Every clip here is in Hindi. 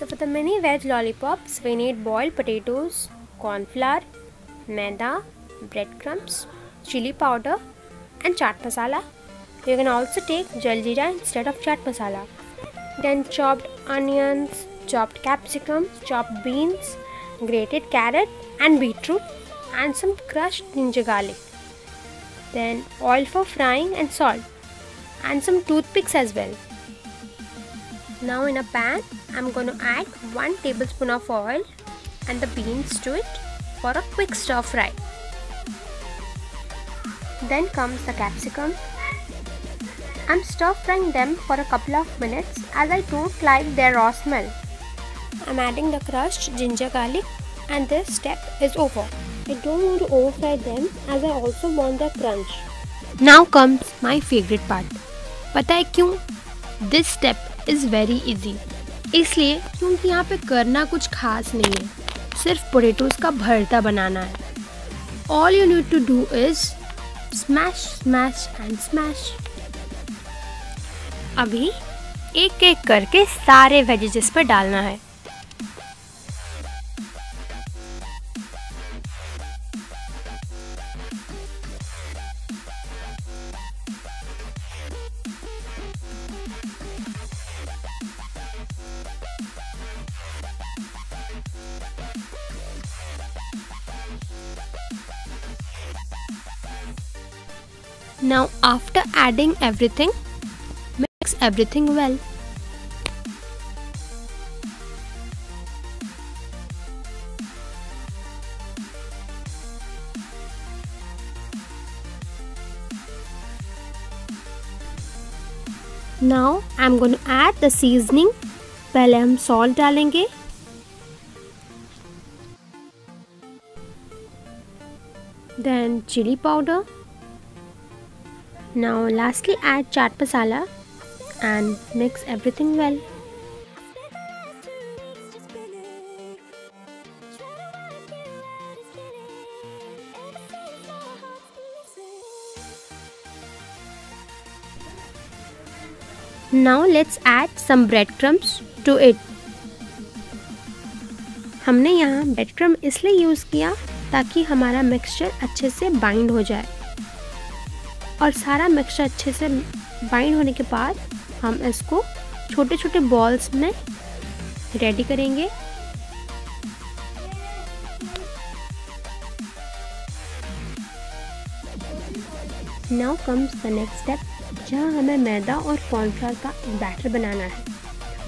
So for the mini veg lollipops, we need boiled potatoes, corn flour, maida, breadcrumbs, chili powder and chaat masala. You can also take jaljeera instead of chaat masala. Then chopped onions, chopped capsicum, chopped beans, grated carrot and beetroot and some crushed ginger garlic. Then oil for frying and salt and some toothpicks as well. Now in a pan, I'm going to add 1 tablespoon of oil and the beans to it for a quick stir fry. Then comes the capsicum. I'm stir frying them for a couple of minutes as I don't like their raw smell. I'm adding the crushed ginger garlic and this step is over. I don't want to over fry them as I also want the crunch. Now comes my favorite part. Pata hai kyun? This step is very easy इसलिए क्योंकि यहाँ पे करना कुछ खास नहीं है, सिर्फ़ पोटेटोज का भरता बनाना है। All you need to do is smash smash and smash अभी एक एक करके सारे वेजेस पर डालना है। Now after adding everything, mix everything well. Now I'm going to add the seasoning. पहले हम salt डालेंगे then chili powder now lastly add chaat masala and mix everything well. Now let's add some breadcrumbs to it. हमने यहाँ ब्रेड क्रम इसलिए यूज़ किया ताकि हमारा मिक्सचर अच्छे से बाइंड हो जाए और सारा मिक्सचर अच्छे से बाइंड होने के बाद हम इसको छोटे छोटे बॉल्स में रेडी करेंगे। Now comes the next step जहाँ हमें मैदा और कॉर्नफ्लावर का बैटर बनाना है,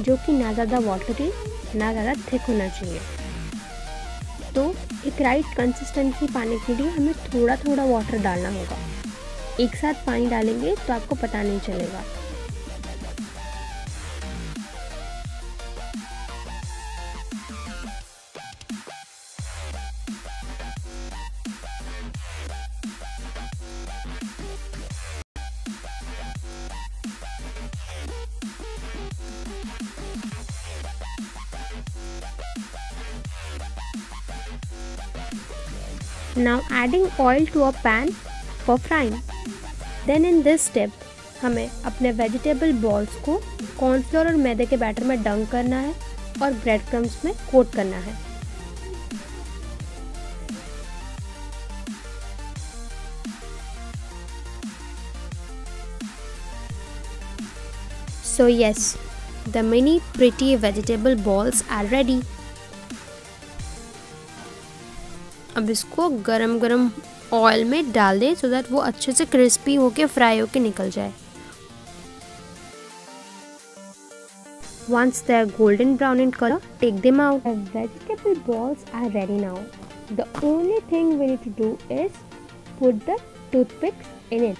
जो कि ना ज़्यादा वाटरी ना ज़्यादा थिक होना चाहिए। तो एक राइट कंसिस्टेंसी पाने के लिए हमें थोड़ा थोड़ा वाटर डालना होगा। एक साथ पानी डालेंगे तो आपको पता नहीं चलेगा Now adding oil to a pan for frying. Then in this step हमें अपने वेजिटेबल बॉल्स को कॉर्नफ्लोर और मैदे के बैटर में डंक करना है और ब्रेड क्रम्स में कोट करना है So yes, the mini pretty vegetable balls are ready. अब इसको गरम गरम ऑयल में डाल दें सो दैट वो अच्छे से क्रिस्पी होके फ्राई होके निकल जाए Once they are golden brown in color, take them out. The vegetable balls are ready now. The only thing we need to do is put the toothpicks in it.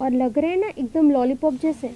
और लग रहे हैं ना एकदम लॉलीपॉप जैसे